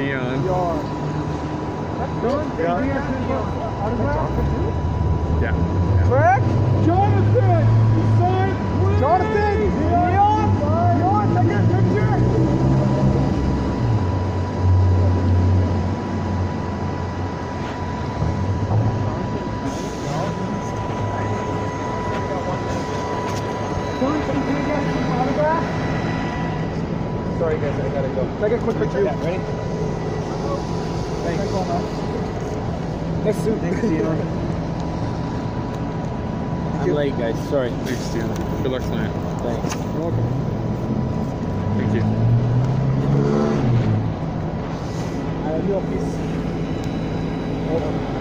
Dion. John. John? Yeah. Yeah. yeah. Correct? Jonathan! You signed Jonathan! Leon! Leon, take a picture! John, can you get an autograph? Sorry guys, I gotta go. Take a quick picture. Yeah, ready? Thanks. Nice suit. Thanks, Dion. I'm late, guys. Sorry. Thanks, Dion. Good luck tonight. Thanks. You're welcome. Thank you. Adiós. Thanks, guys. Okay.